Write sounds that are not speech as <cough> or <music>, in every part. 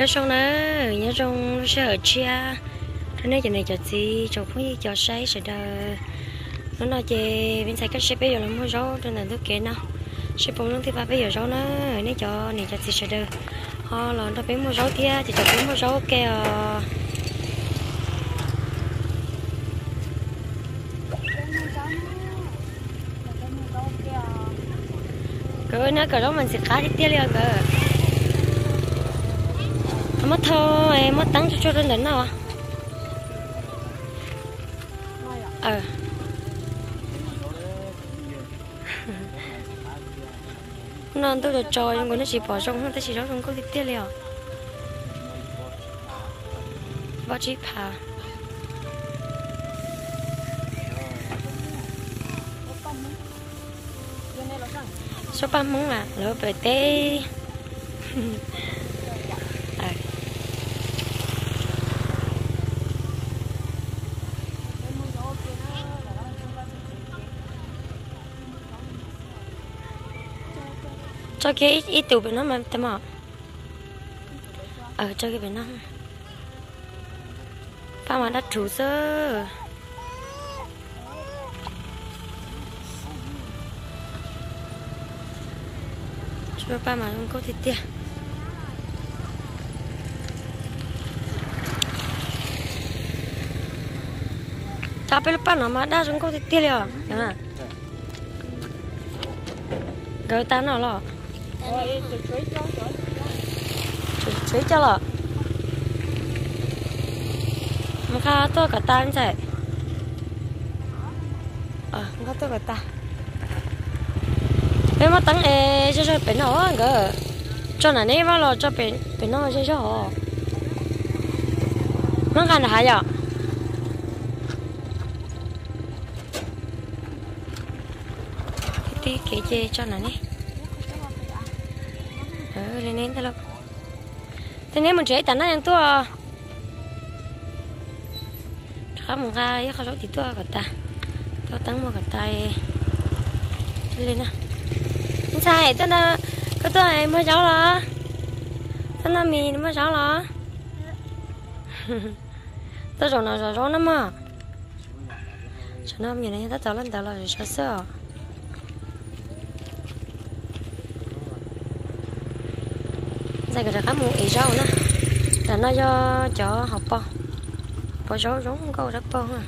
nhớ xong nè nhớ xong sẽ ở chia thế này giờ này cho gì cho gì cho say sẽ đờ. Nó nói chị bên sai cách sẽ bây giờ là mua rau, cho nên tôi kể nào sẽ bông lông thì ba bây giờ rau nó nếu cho, này cho gì sẽ đờ. Họ là nó bên mua rau kia thì cho bên mua rau kia ờ. cứ nó, cỡ đó mình sẽ khá đi tiếc liền cơ mất thôi em mất tăng cho cho đến đến nào à? Ờ. Nên tôi được trò nhưng nó chỉ bỏ trong không ta chỉ đó không có gì tiếc liền bỏ chỉ phà số ba món là lỡ về tê <laughs> cho cái ít ít tụ bên nó mà tao mà ờ cho cái bên nó. Ba mà đã chủ sơ. Cho ba mà không có thịt tiền. Tapi lepas nama dah sungguh titil ya jangan gak tanah lo chuối cho lọ, mà kha tôi cả tan chạy. À, có tôi cả ta em mà tăng ê cho cho bé nó gỡ. Cho nó nè mà lo cho bên bé nó cho cho nó khăn hả vậy tí kể chê cho nó nè lên lên thế đâu thế nên mình chế tận nó ăn tua. Khá ra cái khó số thì tua cả ta. Tua tăng một cả tay. Lên nè không sai tên là cái tua này mới cháu là tên là mì mới cháu là tôi rồi nó rồi rồi lắm mà. Cho nó nhìn này tao cháu lên tao là sợ sợ đây cái cá mua ý rau nữa. Là nó do cho học bò. Bò rau giống câu rất bò ha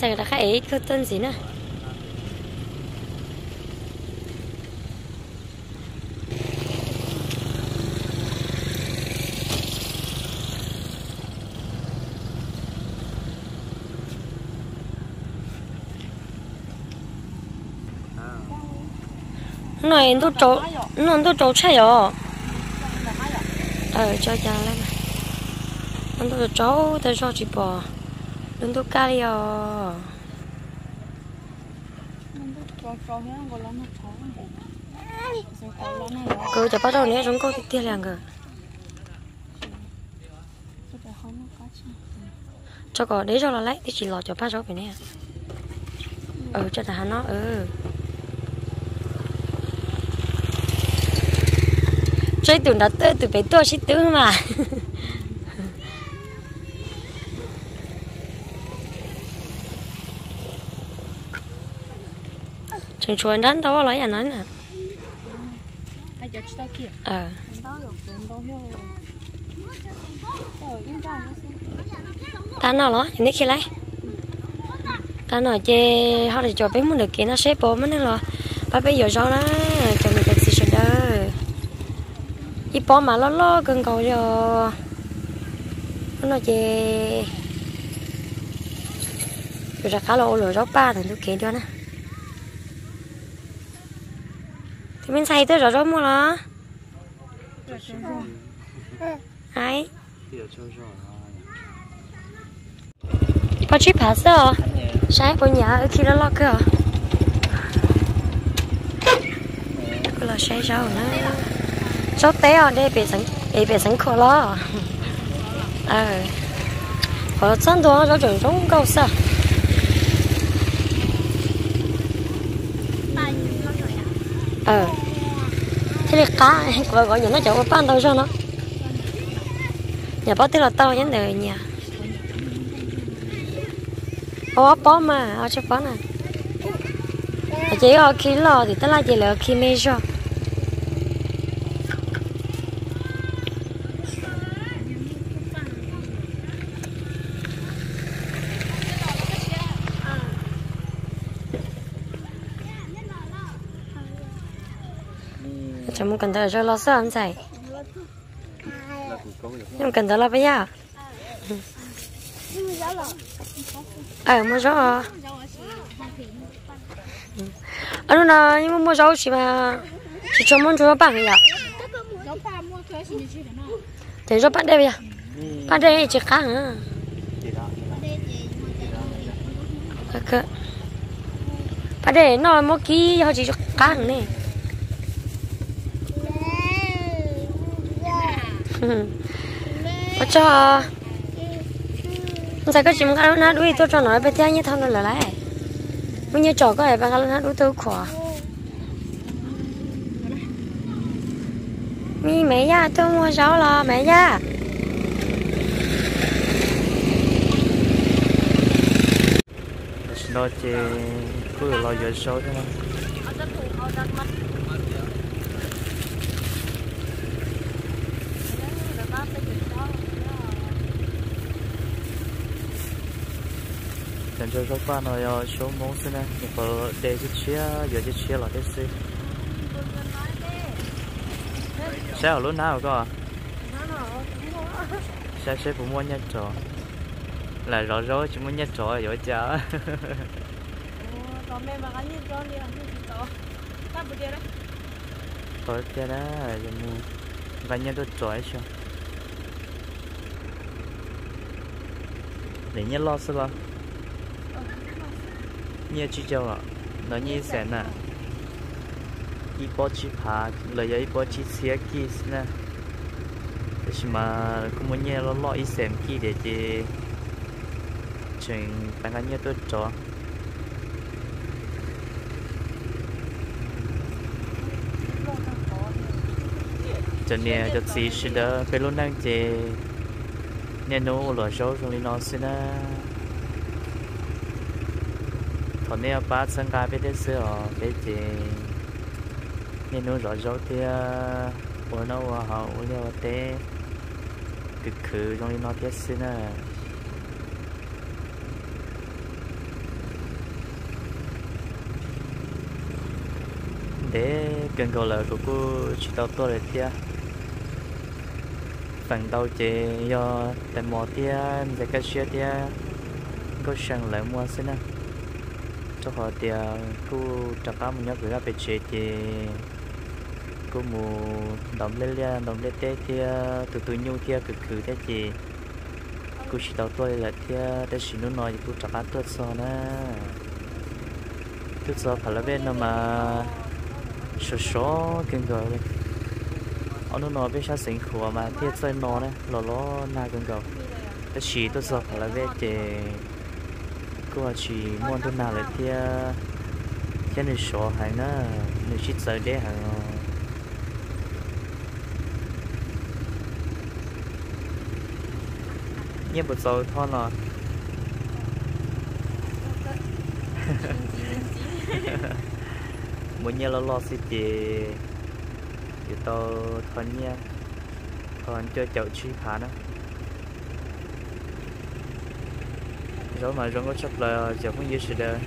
đây cái cá ý cái tên gì nữa. Này tôi trộn nó tôi trộn chạy rồi ờ cho cha lên nó tôi trộn tôi cho chị bò. Nó tôi cá đi rồi cứ cho bắt đầu nhé, chúng có tiếc liền cơ cho có đấy cho là lấy, thì chỉ lọt cho bắt đầu phải nè ờ cho thằng nó ừ. Chơi tụi <laughs> nó tớ tụi bé tua xí tứ mà. Chúng chuồn đến đâu lấy à nói nè. Ờ. Ta nào đó nhìn khi lấy. Ta nào chê họ để cho bé muốn được kia nó xếp bộ mới nên là bây giờ rau đó cho mình được xí đó ít bỏ mà lo lo gần cầu cho nó chê rồi ra khá là ô lửa rau ba thì lúc kia cho nè thì mình xay tới rồi rau mua lo ai? Có chip hả sao sáng của nhà ở khi đó lo cơ. Cái là sai sao nữa số té ở đây bị sẵn bị bị sẵn khổ lo. <laughs> Ờ. Khổ chân đó nó chuẩn giống câu sao ờ. Thế là cá, <laughs> gọi gọi nhà nó chỗ bán đâu cho nó. Nhà bó tức là tao nhắn đời nhà. Ô bó mà ô chỗ bó này chỉ ở khi lo thì tức là chỉ là khi mê cho chúng cần thơ cho lo sợ anh chạy nhưng cần thơ lo bây giờ ờ mua rau à? à anh nói nhưng mua rau chỉ mà chỉ cho mua cho bạn vậy thế cho bạn đây bây giờ. Bạn đây chỉ khác à ok bạn đây, nó mua ký, họ chỉ cho khác này Ừ. có cho. Không có chim cá nó đuôi tôi cho nói bây giờ như thằng nó là lại muốn như trò có ai bằng nó đuôi tôi khỏe mi, mẹ ya tôi mua rau lo mẹ ya nó chỉ cứ lo giờ sâu thôi chẳng cho các bạn nói số món xin này một mà để cho chia giờ cho chia là thế gì sẽ ở lúc nào cơ sẽ sẽ cũng mua nhất trò là rõ rõ chỉ muốn nhất trò rồi chả còn mẹ có cái đó là mua và nhất tôi trò ấy chưa để nhất lo. sao nhiều chi cho à nó như thế nè đi bao chi phá lời ít bao chi xía kia nè thế mà cũng muốn nhớ lo lo ít xem kia để chỉ chuyện bạn anh nhớ tôi cho cho nên cho chị sẽ đỡ phải luôn đang chơi nên nó là số trong nó xin á còn nếu ba sân cái bên đấy sữa bên chị nên nó rõ rõ thì à, ở nó ở họ ở nhà thế cứ cứ trong nó thiết xin à để cần cầu lời của cô chỉ tao tôi là tia phần đầu chị do tại mò tia để cái xe tia có sang lại mua xin à cho họ thì à, cô trả cá một nhớ gửi ra về chế thì cô mù đóng lên lên đóng lên tê thì à, từ từ nhu thì cực cực thế thì cô chỉ đầu tôi là thì à, để chỉ nó nói cô trả cá tôi so nè. Tôi so phải là bên nó mà số số kinh gọi đi ông nó nói bên sao sinh khổ mà thì chơi nó nè, lò lò na kinh gọi để chỉ tôi so phải là bên thì cô chỉ muốn tôi nào lại thì cho nên số hay nó nếu chít giờ để hàng nhớ một số thôi là muốn nhớ lo lo xí chị thì tôi thôi nha còn cho chậu chi phá nữa rồi mà rong có chấp là giờ không như sự đời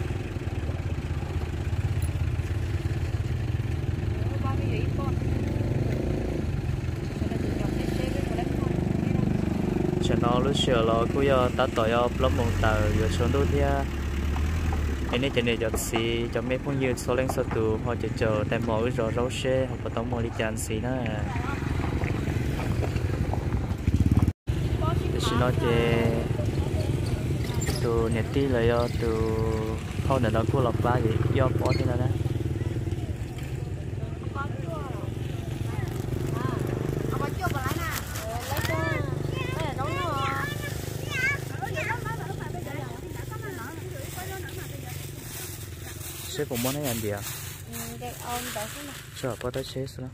cho nó lúc sửa là cứ giờ ta tội ở lớp mông tờ giờ xuống đôi thia. Anh ấy chỉ này giật xì, cho mấy phong như số lên số tù họ chờ chờ tại mỗi rồi rau xe hoặc là tông mỗi đi chán xì nữa à. xin nói chơi từ nét tí là từ hôm nay nó cũng lọc ba gì do bỏ thế nào đó sẽ cũng muốn anh gì à? Sao có tới chế sao?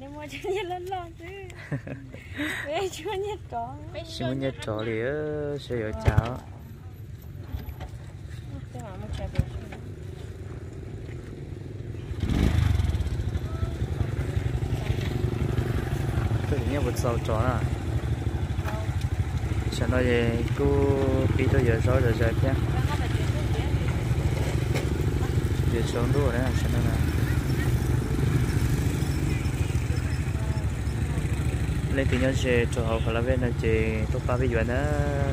nên mua cho nhẹ lên lo chứ <laughs> bé cho nhẹ trọ chỉ muốn nhớ trò thì sẽ có cháo cái mà mua chả được tôi nhớ một sau trò à cho nó về cô đi tôi giờ rồi rồi rồi kia giờ sống đua đấy cho nên là lên từ nhau về cho họ phải là bên là chị tốt ba. Bây giờ nó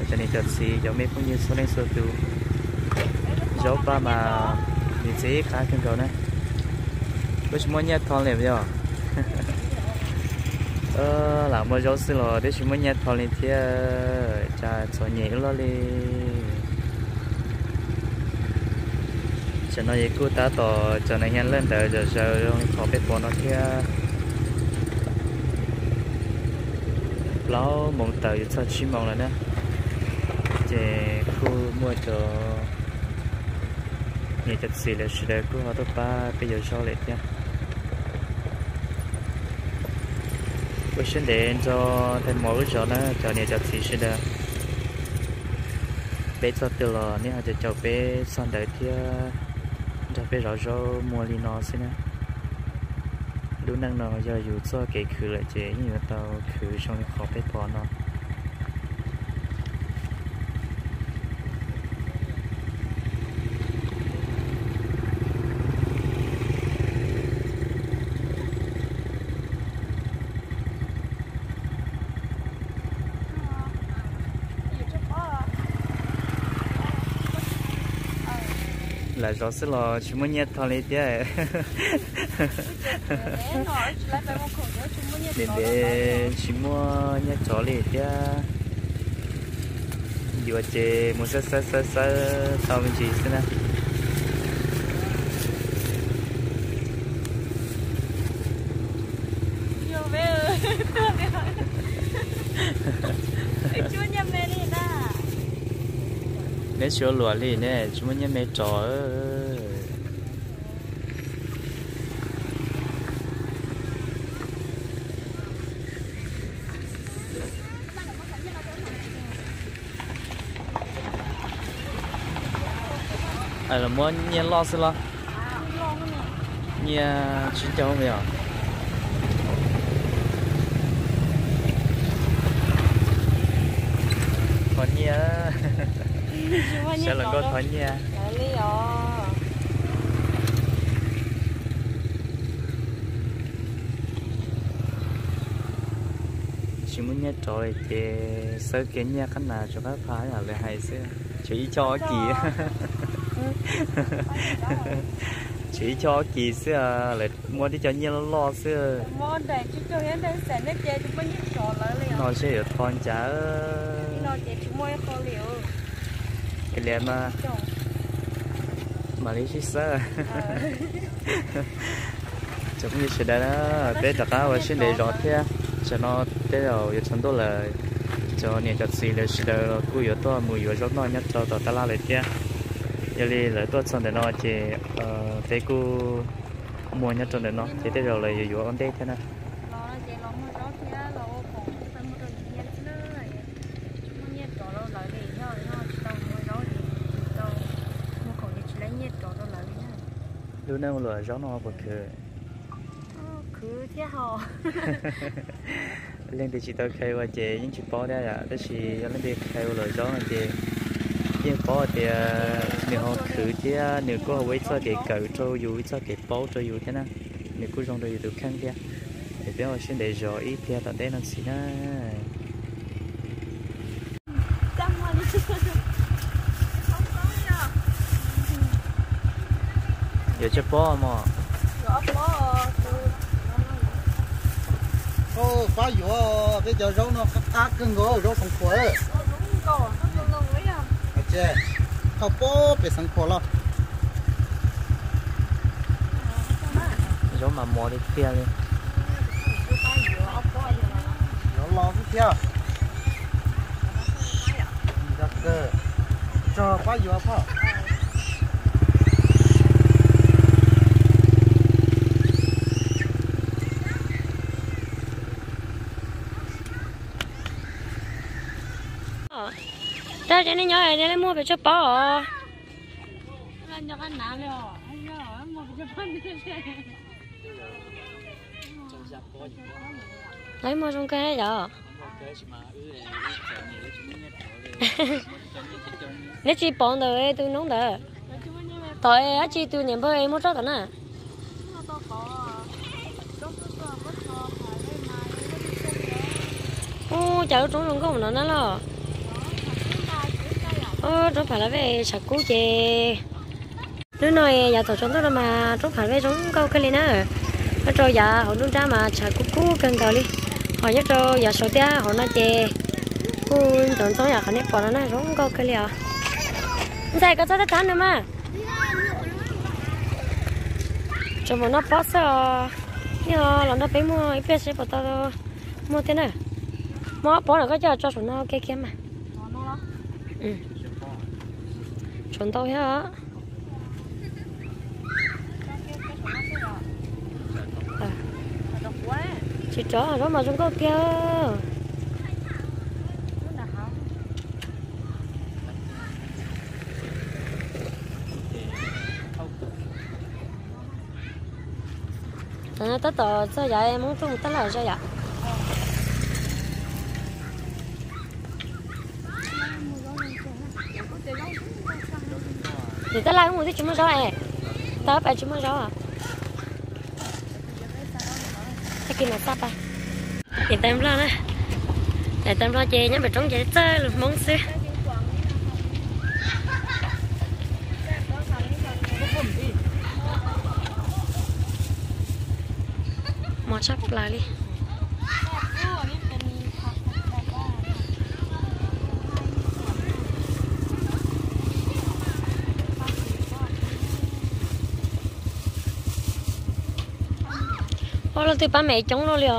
cho nên chợt xì cho mấy cũng như số này số tu dấu ba mà mình sẽ khá hơn cầu này bây giờ mình nhét thon liền rồi ờ là một dấu xí rồi để chúng mình nhét thon liền thì ờ, cha cho nhẹ lo đi. Cho nó dễ cứu ta tỏ cho nó nhanh lên, đợi giờ giờ không biết bỏ nó kia. Lão mong tờ cho chi mong là nè chế khu mua cho nhà chặt xì là sự đời cô họ tốt ba. Bây giờ sau lại nha. Cô xin để cho thêm mỗi chỗ nó cho nhà chặt xì sự đời. Bé cho từ lò nè cho cháu bé sang đời kia cho bé rõ rõ mua li nó xin nè lúc năng nó giờ dù cho cái khử lại chế như là tao khử trong cái khó bé bỏ nó là rõ sẽ là chúng mình nhét thằng lấy tiền à. để để chỉ mua nhét chó lấy tiền à. dù chơi muốn sơ sơ sơ sơ, tao mình chỉ xin nào nhiều bé ơi chú nhầm mẹ đi nè nếu sửa lúa đi nè chúng mình nhét mấy chó à là mua nhét lo xí lo. Nhét chín châu không vậy còn nhét sẽ là có thoải nha. Chỉ muốn nhớ trời thì sơ kiến nha khán nào cho các phái là lại hay xưa <laughs> chỉ cho kỳ. chỉ cho kỳ xưa lại mua đi cho nhiều lo xưa Mua đây chú cho em đang sẽ nó chơi chú mới nhớ trò lại liền. Nó sẽ được thon chả. Nó chơi chú mua khó liệu cái liền mà mà lấy xí sơ chụp như thế đó để đặt áo và xin để rõ thế. Cho nó để rồi giờ chúng tôi là cho nên cho xí là xí là cú yếu to mùi yếu rất nó nhất cho tao ta la lại thế giờ đi là tôi xong để nó chỉ ờ để cú mua nhất cho để nó. Chỉ để rồi là yếu yếu on đây thế nào nhiệt chỉ lấy nhé trò nó lại liền lúc nào lửa gió nó bật cười cứ thế hò. Lên thì chỉ tôi khai qua chế những chuyện bỏ đây là đó chỉ lên thì khai qua lời gió là chế nhưng bỏ thì nếu họ thử thì nếu có với cho cái cầu cho dù cho cái bỏ cho dù thế nào nếu cứ trong đời được à. khăn kia thì bây giờ xin để rõ ý thì tận đây làm gì á Căng mà đi Không có nha giờ mà Rõ bó từ ô phá dũa bây giờ rau nó cá cưng ngô rau sông khóe Nó đúng cổ Nó đúng ngừng ấy à ok họ bố bị sông khóe lo gió mà mò đi kia đi bó rau lo cái cơ cho phá dũa phá cho nên nhỏ này lấy mua về cho bỏ anh cho anh nào rồi anh nhớ một cái phân đi. Lấy mua trong cái đó. <laughs> Lấy chị bọn đời tôi nóng đời tội á chị tôi niệm bơi mua cho tao nè. Ô cháu trốn trong không nó nó lo ô trốn phải là về sạc cú chè. Đứa nói giờ tổ trốn tôi mà. Trốn phải về trốn câu cái này nữa nó cho giờ họ nuôi ra mà sạc cú cú cần cầu đi. Họ nhớ cho giờ số tia họ nói chè. Cú trốn trốn giờ họ nếp bỏ nó nói trốn câu cái liền sai có sao thắng nữa mà. Cho một nó bớt sao nhớ là nó phải mua ít biết sẽ bỏ tao mua thế này mua bỏ là có cho cho chúng nó cái kia mà. Ừ chúng tôi hả? À. Chị chó ở đó mà chúng có kia tất tỏ sao vậy? Em muốn tung tất là sao vậy? Thì tất lại không muốn thích chúng nó rõ à. Tớ phải chúng nó rõ à. Cái kia là tao à thì tem lo nè. Để tem lo chơi nhá bị trống chè chơi luôn, mong xưa một chắc lại đi. Ô là tôi ba mẹ chống nó liền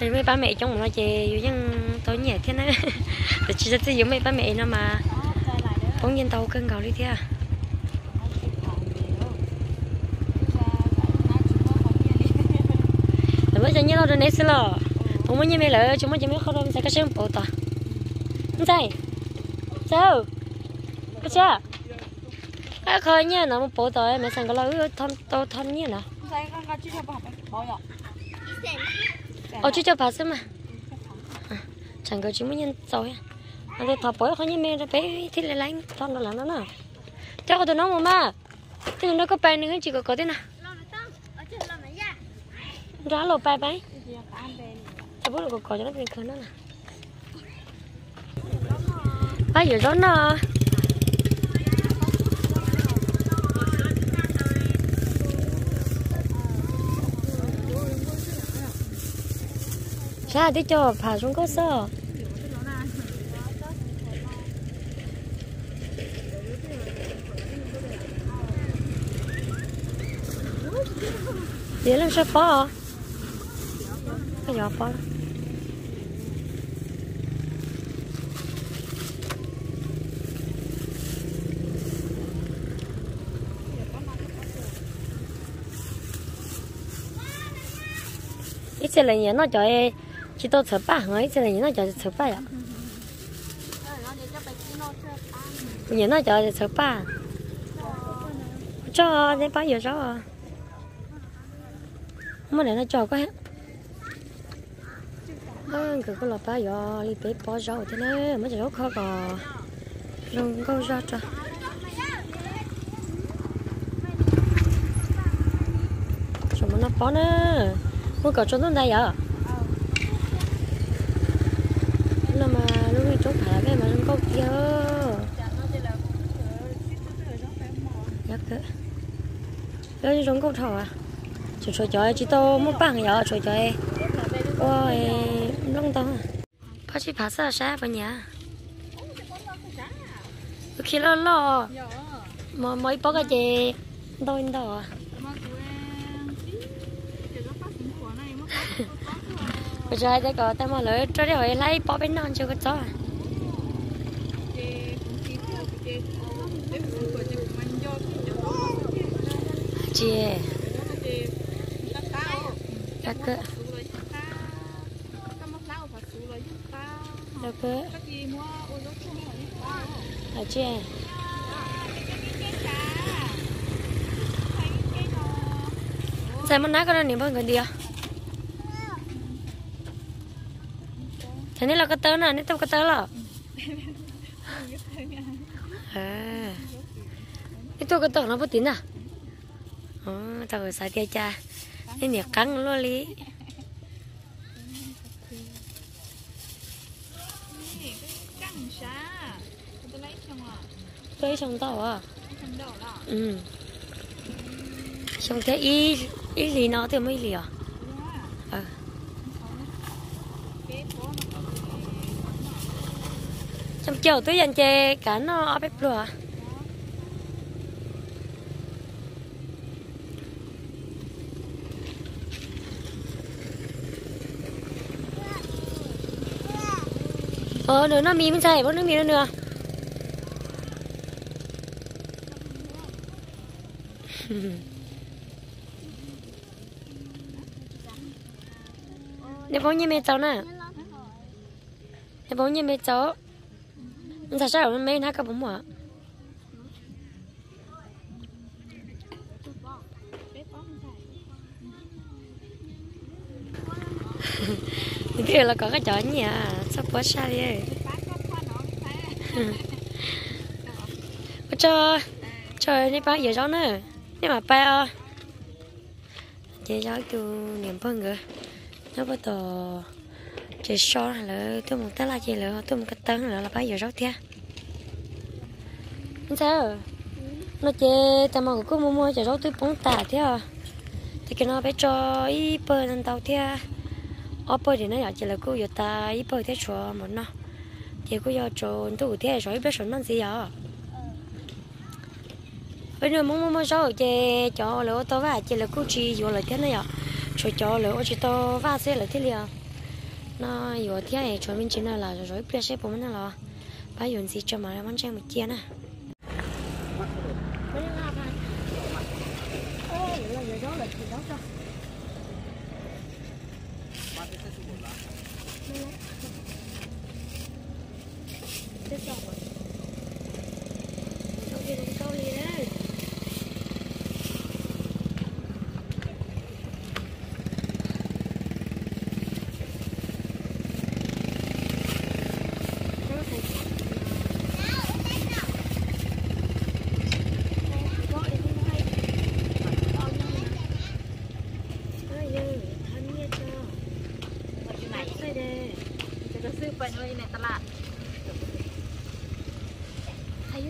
thì mấy ba mẹ chống nó chè, dù dân tối nhẹ thế này. <laughs> Thì chỉ sẽ dùng mấy ba mẹ nó mà. Bóng nhân tàu cân cầu đi thế à? Bây giờ như nó được nấy xí lò. Không muốn như mẹ lỡ, chúng mình chỉ biết không đâu sẽ có xem bộ tờ không sai. Sao? Có chưa? Cái khơi nhá nó một bộ tờ mẹ sang cái lỡ thăm tô thăm nhá nè ở ờ, chú cho bà xem mà. Ờ, chẳng có chú mới nhân rồi. Anh tôi thọ bối không như mẹ đã bé thì lại lấy thon nó là nó nè. Cho có tụi nó mà thì nó có bài nữa chỉ có có thế nào? Ra lộ bài bài cho bố được có cho nó bình thường nó nè. Bây giờ đó nó ra, đi cho phá xuống cơ sở. Dễ làm sao phó? Cái nhỏ phó ít xe là nhớ nó cho em chỉ tôi sợ ba người ít xe nó cho sợ ba ạ nhớ nó cho sợ ba cho nên bao giờ rồi mà để nó cho quá hết ơ cứ có lợp ba giờ đi bếp bỏ rau thế này mới rau khó cò rong câu ra cho chúng nó bỏ nữa mua cỏ cho nó đây à nó mà lúc này chốt thả cái mà nó có kia nhắc cơ đây giống câu thỏ à? Cho cho cho chị một bảng nhỏ chú cho cho ôi, lông to có chị phá sao sao vậy nhỉ khi lo lo. Mà mấy bỏ cái gì đôi đỏ. Bây giờ thì có, tao mà lấy cho đi hỏi lấy bỏ bên non cho cái chó à? Chị các cơ. Đâu cơ. Đi qua. ở trên Thấy cái niệm bao người đi à thế nên là cái tớ này nên tao cái tớ là <laughs> à. Cái tôi cái tớ nó bất tín à tàu sa kia cha. Nên nhiệt căng luôn lý. Căng. Tôi lấy xong rồi. à? Ừ. Xong thế ý ý lý nó thì mới lý à? à. Trong chiều tôi dành chè cả nó ở bếp lửa. Ờ nữa nó mì mình xài bớt nước mì nữa nữa <laughs> để bố như mẹ cháu nè để bố như mẹ cháu. Mình thật sao mấy nó có bún mỏ thì kia là có cái chó nhà sắp quá xa đi Có cho cho đi ba giờ gió nữa. Nhưng mà ba ơ chị gió tu niệm phân rồi nó bắt đầu chị so là tôi một tá la chị là tôi một cái tấn là là ba giờ gió thia sao? Nó chơi tao mà cũng mua mua cho gió tôi bóng tả thế à. Thì cái nó bé cho ít bơ lên tàu thế ở bơi thì nó giờ chỉ là cô giờ ta ít bơi thế cho mà nó thì cô giờ cho tôi thế rồi biết sống nó gì à bây giờ muốn muốn muốn sao chơi cho lỡ tôi và chỉ là cô chỉ vô lại thế này à cho cho lỡ chỉ tôi và sẽ lại thế liền nó vừa thế này mình chỉ là là rồi bé sẽ bố nó là bây giờ gì cho mà nó vẫn chơi một chia nè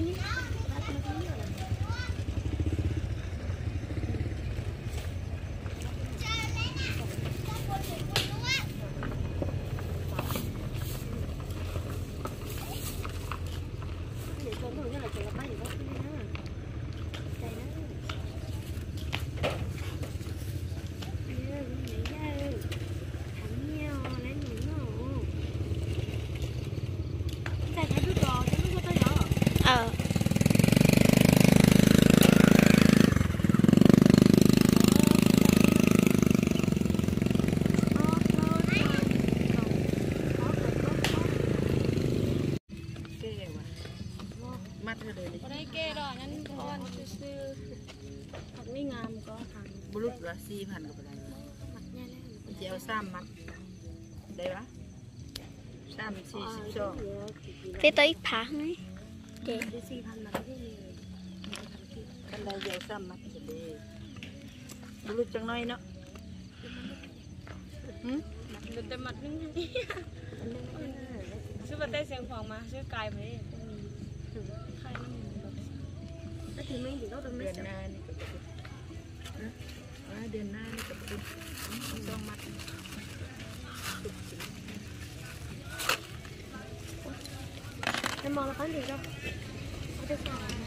Yeah. รุษละสี่พันกับอะไรมัดแน่แล้วเจียวสามมัดได้ปะสามสี่สิบสองไปตัวอีกผาไหมเด็กสี่พันมาที่กันได้เจียวสามมัดจะดีบรุษจังน้อยเนาะหืมเดี๋ยวแต่มัดนึงซื้อมาได้เสียงของมาซื้อไกลไปดิใครมันแบบถ้าถึงไม่ถึงก็ต้องไม่เดือ นหน้านี่ก็บรุษฮะอ่าเดือนหน้านี่ก็บรุษสองมัด ไม่มองแล้วกันถึงก็เขาจะสอน